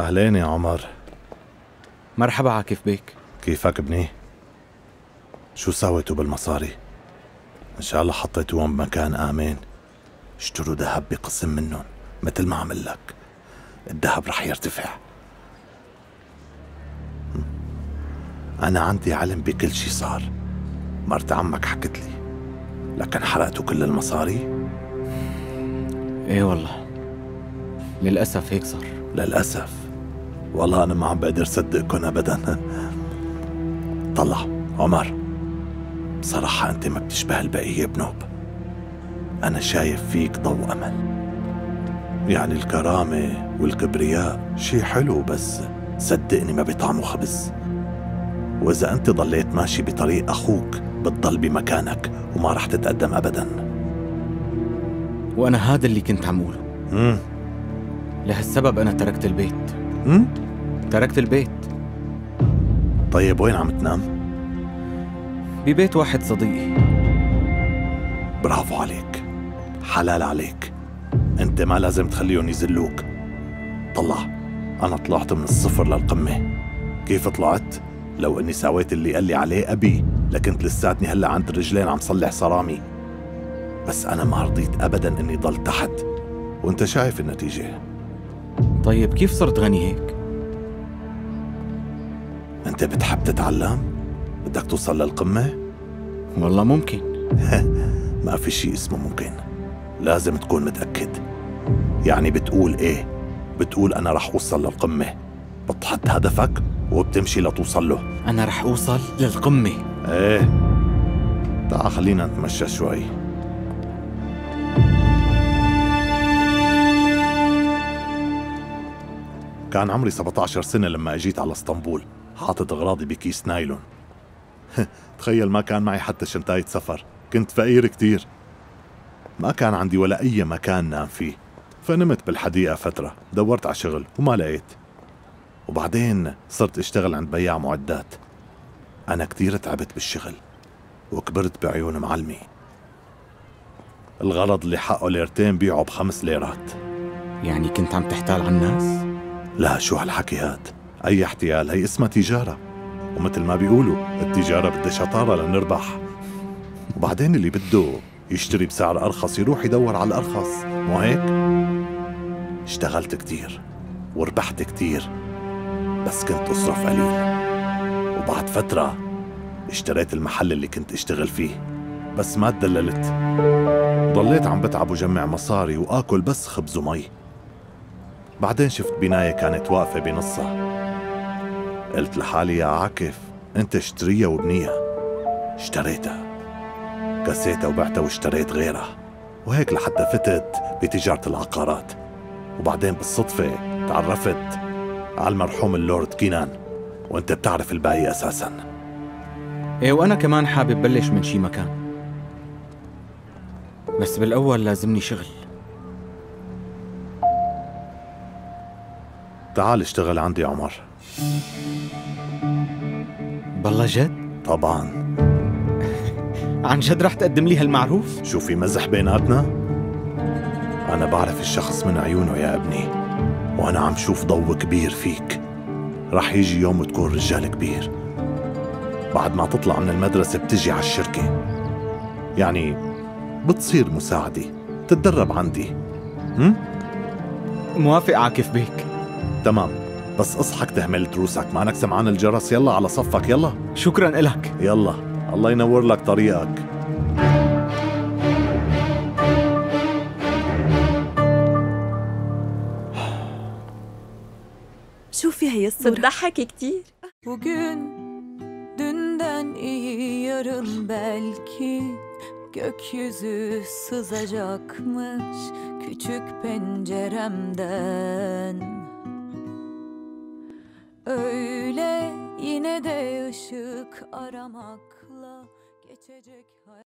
أهلين يا عمر. مرحبا عاكف بيك. كيفك ابني؟ شو سويتوا بالمصاري؟ إن شاء الله حطيتوهم بمكان آمن اشتروا ذهب بقسم منهم مثل ما عمل لك. الذهب رح يرتفع. أنا عندي علم بكل شي صار. مرت عمك حكت لي. لكن حرقتوا كل المصاري؟ إيه والله. للأسف هيك صار. للأسف. والله أنا ما عم بقدر صدقكم أبدا. طلع عمر. بصراحة أنت ما بتشبه البقية بنوب. أنا شايف فيك ضوء أمل. يعني الكرامة والكبرياء شي حلو بس صدقني ما بيطعموا خبز. وإذا أنت ضليت ماشي بطريق أخوك بتضل بمكانك وما رح تتقدم أبدا. وأنا هذا اللي كنت عم أقوله. لهالسبب أنا تركت البيت. مم؟ تركت البيت. طيب وين عم تنام؟ ببيت واحد صديقي. برافو عليك. حلال عليك. انت ما لازم تخليهم يذلوك طلع أنا طلعت من الصفر للقمة. كيف طلعت؟ لو إني سويت اللي قال لي عليه أبي لكنت لساتني هلأ عند الرجلين عم صلح صرامي. بس أنا ما رضيت ابدا إني ضل تحت. وأنت شايف النتيجة. طيب كيف صرت غني هيك؟ أنت بتحب تتعلم؟ بدك توصل للقمة؟ والله ممكن. ما في شيء اسمه ممكن. لازم تكون متأكد. يعني بتقول إيه؟ بتقول أنا رح أوصل للقمة. بتحط هدفك وبتمشي لتوصل له. أنا رح أوصل للقمة. إيه. تعال خلينا نتمشى شوي. كان عمري 17 سنة لما أجيت على اسطنبول حاطط أغراضي بكيس نايلون. تخيل ما كان معي حتى شنطاية سفر كنت فقير كتير. ما كان عندي ولا أي مكان نام فيه. فنمت بالحديقة فترة دورت على شغل وما لقيت. وبعدين صرت أشتغل عند بياع معدات. أنا كتير تعبت بالشغل وكبرت بعيون معلمي. الغرض اللي حقه ليرتين بيعه بخمس ليرات. يعني كنت عم تحتال على الناس؟ لا شو هالحكي هاد أي احتيال؟ هي اسمها تجارة. ومثل ما بيقولوا التجارة بدها شطارة لنربح. وبعدين اللي بده يشتري بسعر أرخص يروح يدور على الأرخص. مو هيك؟ اشتغلت كتير وربحت كتير بس كنت أصرف قليل. وبعد فترة اشتريت المحل اللي كنت أشتغل فيه بس ما تدللت. ضليت عم بتعب وجمع مصاري وآكل بس خبز ومي. بعدين شفت بناية كانت واقفة بنصها. قلت لحالي يا عاكف أنت اشتريها وابنيها اشتريتها. كسيتها وبعتها واشتريت غيرها. وهيك لحتى فتت بتجارة العقارات. وبعدين بالصدفة تعرفت على المرحوم اللورد كينان. وأنت بتعرف الباقي أساسا. إيه وأنا كمان حابب بلش من شي مكان. بس بالأول لازمني شغل. تعال اشتغل عندي يا عمر بالله جد؟ طبعا عن جد رح تقدم لي هالمعروف؟ شو في مزح بيناتنا؟ أنا بعرف الشخص من عيونه يا ابني وأنا عم شوف ضوء كبير فيك رح يجي يوم وتكون رجال كبير بعد ما تطلع من المدرسة بتجي على الشركة يعني بتصير مساعدة تتدرب عندي هم؟ موافق عاكف بيك تمام. بس اصحك تهمل تروسك مانك سمعان الجرس. يلا على صفك. يلا. شكرا إلك. يلا. الله ينور لك طريقك. شوفي هي الصورة بتضحك كتير. Bugün dünden iyi yarın belki gökyüzü sızacakmış küçük penceremden. Karşılık aramakla geçecek hayat.